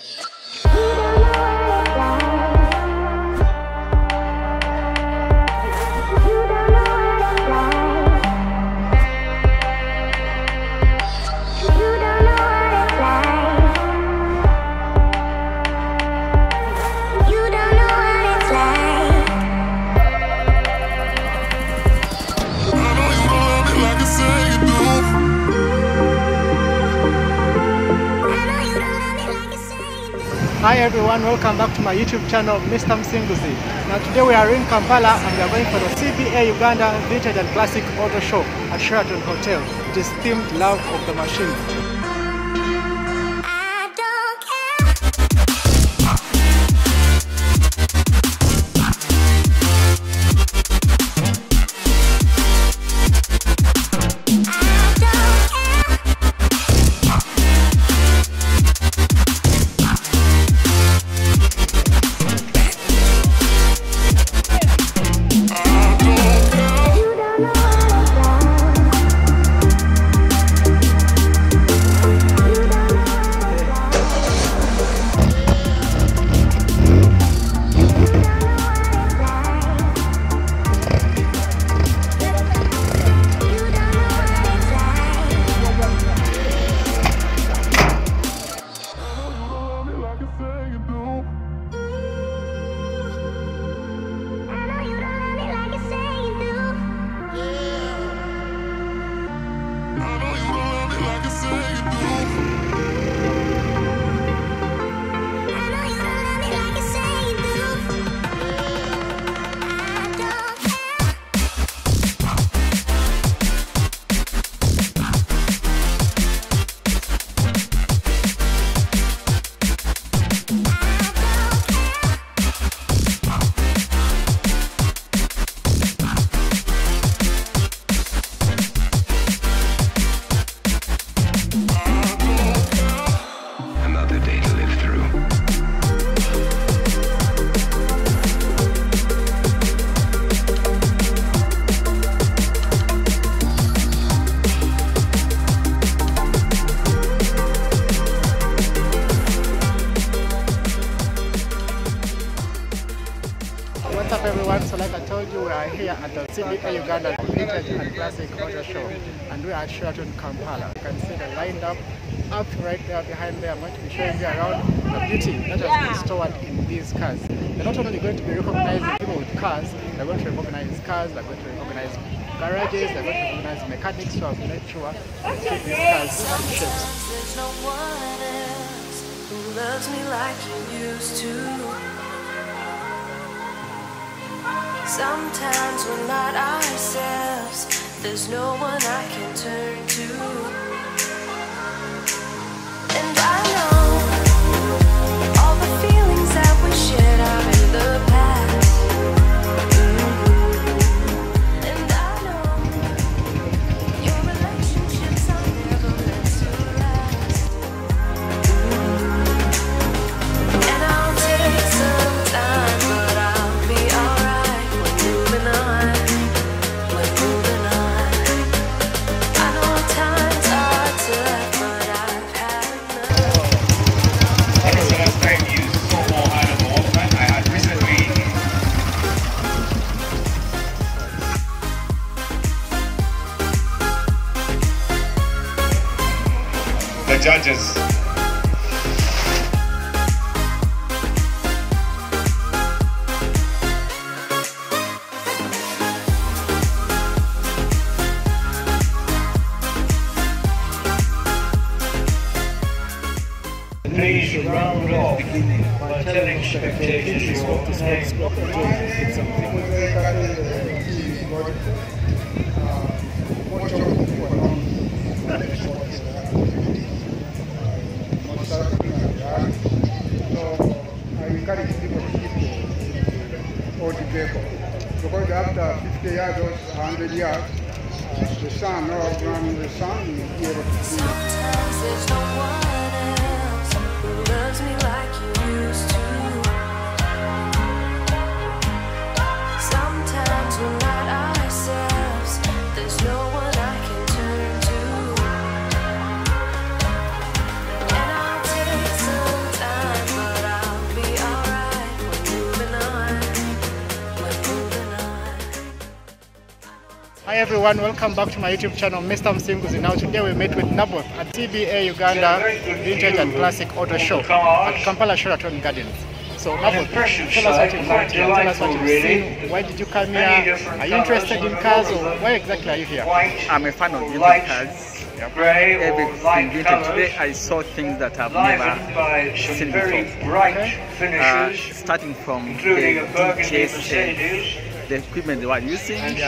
Yeah. Hi everyone, welcome back to my YouTube channel, Mr. Msinguzi. Now today we are in Kampala and we are going for the CBA Uganda Vintage and Classic Auto Show at Sheraton Hotel. It is themed Love of the Machine. At the CBA Uganda Vintage and Classic Auto Show and we are at Sheraton Kampala. You can see the lined up up right there behind there. I'm going to be showing you around the beauty that has been stored in these cars. They're not only going to be recognizing people with cars, they're going to recognize cars, they're going to recognize garages, they're going to recognize mechanics who have made sure they keep these cars in shape. There's no one else who loves me like you used to. Sometimes we're not ourselves. There's no one I can turn to. Judges. Please round off by telling spectators your name. People the. Because after 50 years or 100 years, uh, the son or grandson will be able everyone, welcome back to my YouTube channel, Mr. Musinguzi. Now today we met with Naboth at CBA Uganda Vintage and Classic Auto Show at Kampala Sheraton Gardens. So Naboth, tell us what you've learned here, tell us what you've seen, why did you come here, are you interested in cars or why exactly are you here? I'm a fan of vintage cars. Everything vintage. Today I saw things that I've never seen before. Uh, starting from the DJs, the equipment they were using, they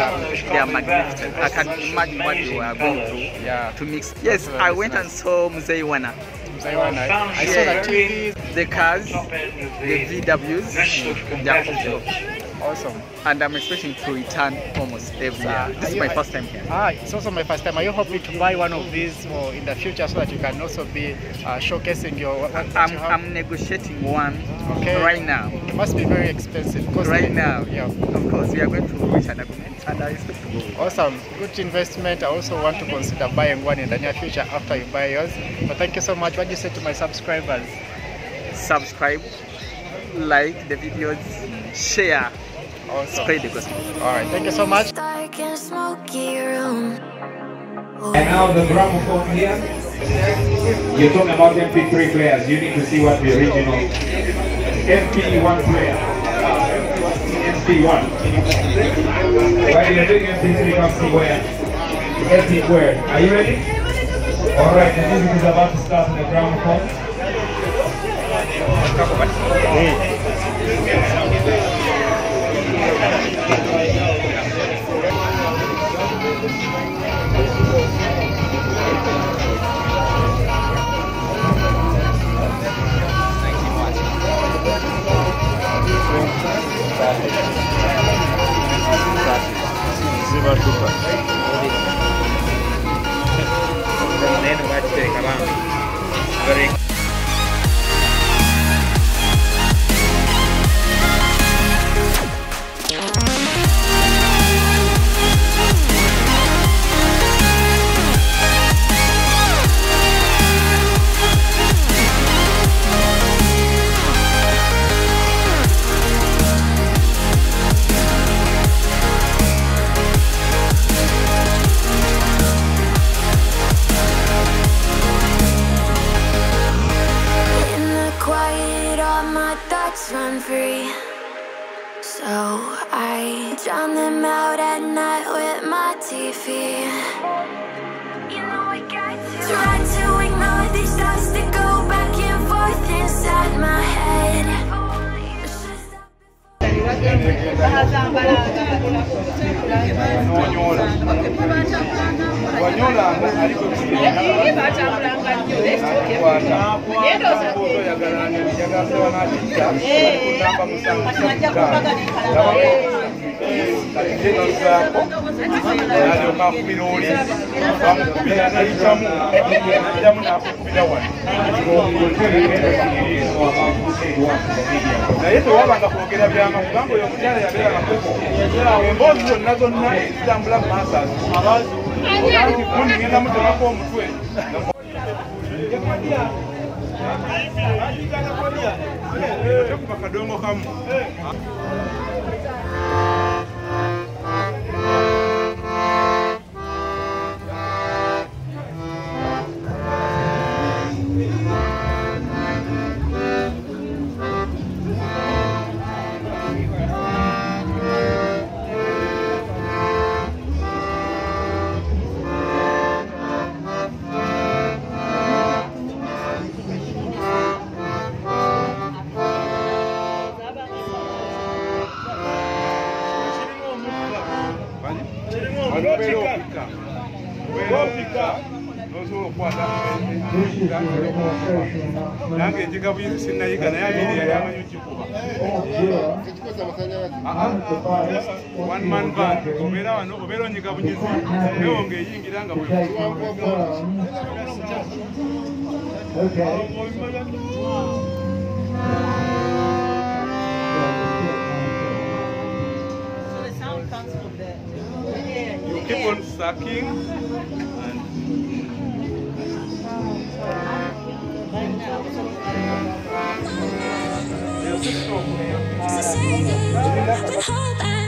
are magnificent. I can imagine what they were going through Yeah. to mix. Yes, I went and saw Mzeiwana. Zaiwan, I, saw the TV, The cars, the VWs, are awesome. And I'm expecting to return almost every year. are This is you- my first time here. Ah, it's also my first time. Are you hoping to buy one of these or in the future so that you can also be uh, showcasing your I'm, you? I'm negotiating one Okay. right now. It must be very expensive. Right now. Yeah. Of course, we are going to reach an agreement and I expect to go. Awesome. Good investment. I also want to consider buying one in the near future after you buy yours. But thank you so much. What do you say to my subscribers? Subscribe, like the videos, share, Awesome. spread the gospel. All right. Thank you so much. Dark and smoky room. And now the gramophone here. You're talking about MP3 players. You need to see what the original MP1 player. MP1. While you're doing MP3, come see where. MP where. Are you ready? All right, the music is about to start in the gramophone. In kutamba musanvu Kadomo kama nosobola okukwata nange keep on sucking. And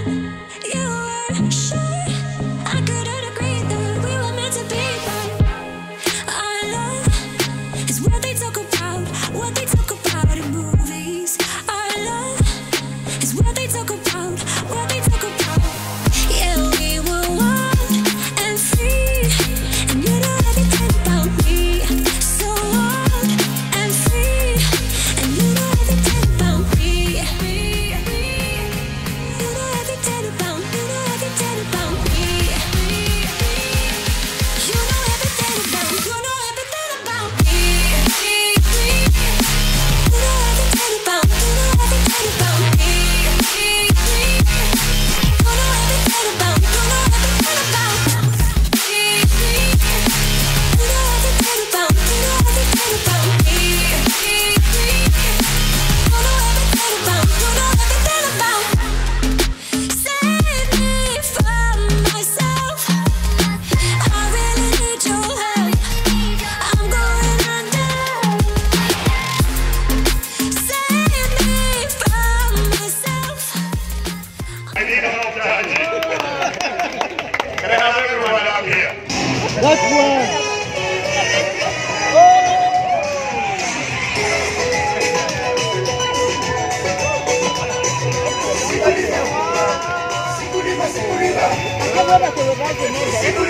Vai,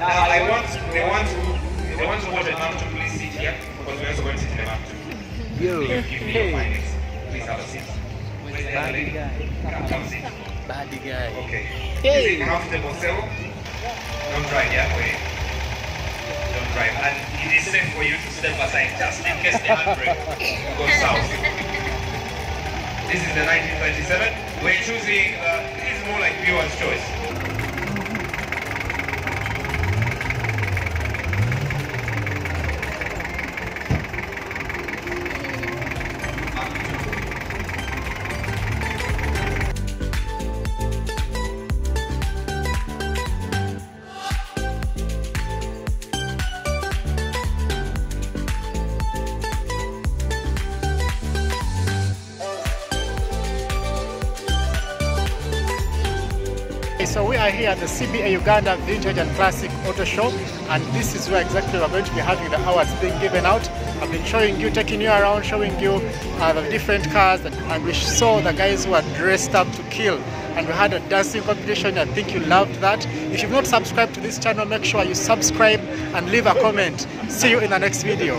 Now I want the ones who the ones who voted not to please sit here because we're also going to sit in the back too. Yo, Give give me your findings. Please have a seat. Where's the other lady? Come, come sit. bad guy. Okay. Is it comfortable, sir? Don't drive, yeah? Wait. Don't drive. And it is safe for you to step aside just in case the handbrake goes south. This is the 1937. We're choosing, uh, this is more like viewer's choice. So we are here at the CBA Uganda Vintage and Classic Auto Show and this is where exactly we're going to be having the awards being given out. I've been showing you, taking you around, showing you uh, the different cars and, we saw the guys who are dressed up to kill and we had a dancing competition. I think you loved that. If you've not subscribed to this channel, make sure you subscribe and leave a comment. See you in the next video.